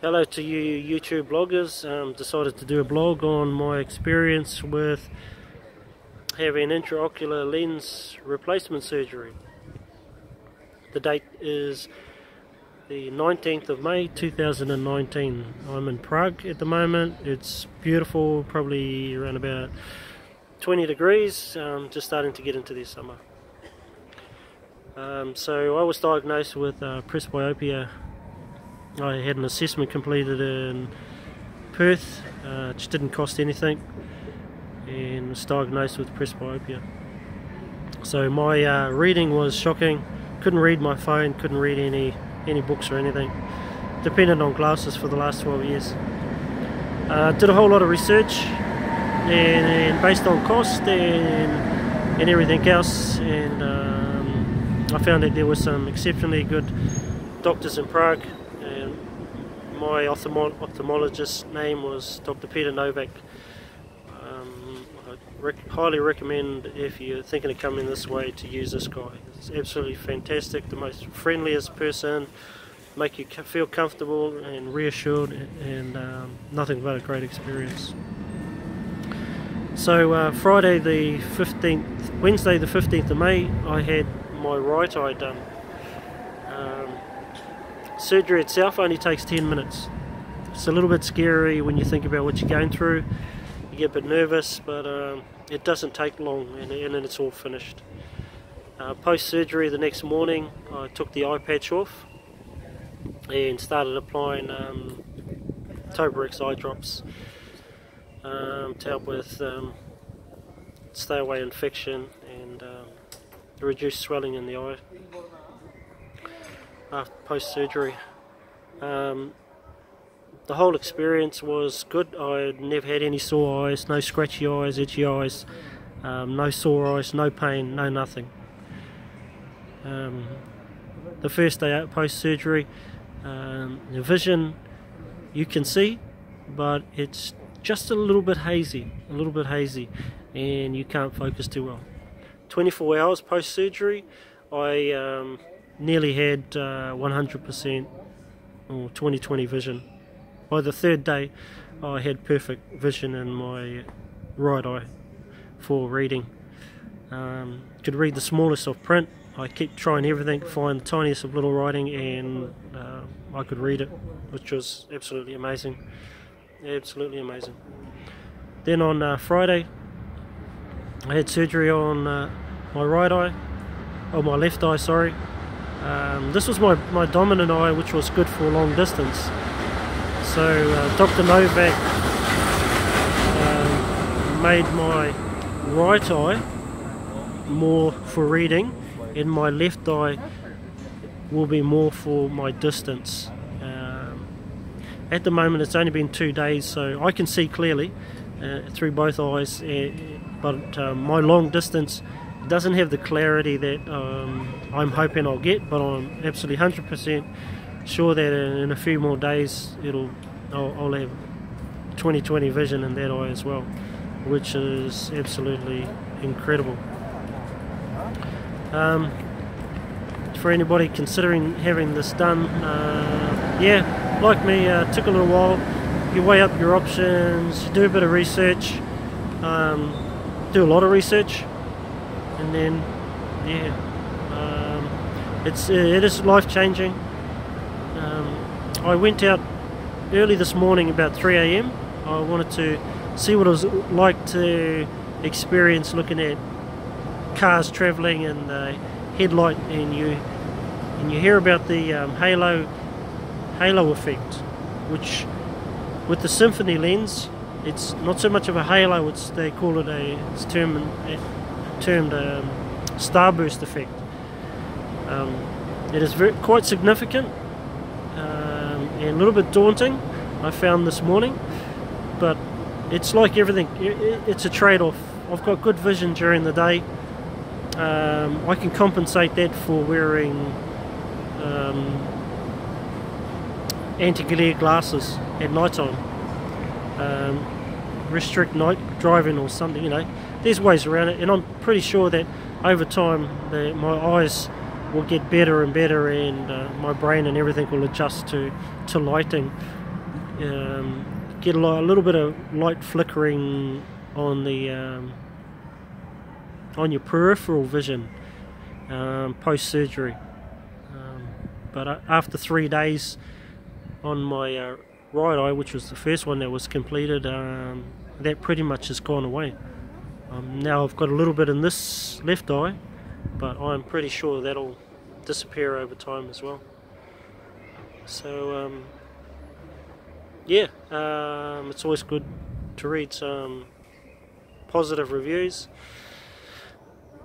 Hello to you YouTube bloggers. Um, decided to do a blog on my experience with having intraocular lens replacement surgery. The date is the 19th of May 2019. I'm in Prague at the moment. It's beautiful, probably around about 20 degrees, um, just starting to get into the summer. Um, so I was diagnosed with uh, presbyopia I had an assessment completed in Perth, uh, just didn't cost anything, and was diagnosed with presbyopia. So my uh, reading was shocking. Couldn't read my phone, couldn't read any any books or anything. Depended on glasses for the last 12 years. Uh, did a whole lot of research, and, and based on cost and and everything else, and um, I found that there were some exceptionally good doctors in Prague my ophthalmologist's name was Dr. Peter Novak. Um, I rec highly recommend if you're thinking of coming this way to use this guy. It's absolutely fantastic, the most friendliest person, make you feel comfortable and reassured and um, nothing but a great experience. So uh, Friday the 15th, Wednesday the 15th of May, I had my right eye done. Surgery itself only takes 10 minutes. It's a little bit scary when you think about what you're going through. You get a bit nervous, but um, it doesn't take long and, and then it's all finished. Uh, Post-surgery the next morning, I took the eye patch off and started applying um, Tobrex eye drops um, to help with um, stay away infection and um, reduce swelling in the eye after post surgery. Um, the whole experience was good. I never had any sore eyes, no scratchy eyes, itchy eyes, um, no sore eyes, no pain, no nothing. Um, the first day out post surgery, um, the vision you can see, but it's just a little bit hazy, a little bit hazy, and you can't focus too well. 24 hours post surgery, I um, nearly had 100% uh, or 20/20 vision. By the third day, I had perfect vision in my right eye for reading. Um, could read the smallest of print. I kept trying everything, find the tiniest of little writing, and uh, I could read it, which was absolutely amazing. Absolutely amazing. Then on uh, Friday, I had surgery on uh, my right eye, or my left eye, sorry. Um, this was my, my dominant eye which was good for long distance. So uh, Dr. Novak um, made my right eye more for reading and my left eye will be more for my distance. Um, at the moment it's only been two days so I can see clearly uh, through both eyes uh, but my long distance doesn't have the clarity that um, I'm hoping I'll get, but I'm absolutely 100% sure that in a few more days it'll I'll, I'll have 20/20 vision in that eye as well, which is absolutely incredible. Um, for anybody considering having this done, uh, yeah, like me, uh, took a little while. You weigh up your options, you do a bit of research, um, do a lot of research, and then yeah um, it's uh, it is life changing um, I went out early this morning about 3 a.m. I wanted to see what it was like to experience looking at cars traveling and the headlight and you and you hear about the um, halo halo effect which with the Symfony lens it's not so much of a halo it's they call it a it's term termed um, starburst effect. Um, it is very, quite significant um, and a little bit daunting, I found this morning, but it's like everything, it's a trade-off. I've got good vision during the day. Um, I can compensate that for wearing um, anti-glare glasses at night time. Um, restrict night driving or something, you know there's ways around it, and I'm pretty sure that over time the, my eyes will get better and better, and uh, my brain and everything will adjust to to lighting. um, get a, lot, a, little bit of light flickering on the um, on your peripheral vision um, post surgery. Um, but uh, after three days on my uh, right eye, which was the first one that was completed, um, that pretty much has gone away. Um, now I've got a little bit in this left eye, but I'm pretty sure that'll disappear over time as well. So um, yeah, um, it's always good to read some positive reviews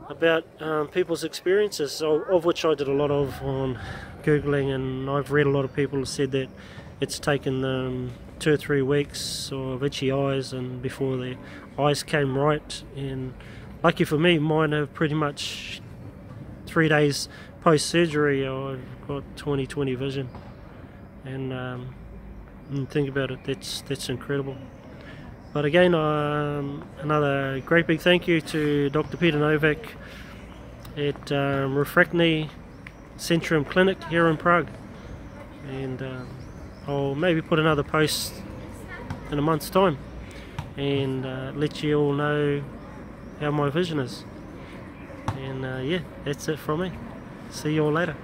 about um, people's experiences, of which I did a lot of on googling, and I've read a lot of people who said that it's taken two or three weeks of itchy eyes, and before their eyes came right. And lucky for me, mine have pretty much three days post surgery. I've got 20/20 vision, and, um, and think about it, that's that's incredible. But again, um, another great big thank you to Dr. Peter Novak at um, Centrum Clinic here in Prague. And um, I'll maybe put another post in a month's time and uh, let you all know how my vision is. And uh, yeah, that's it from me. See you all later.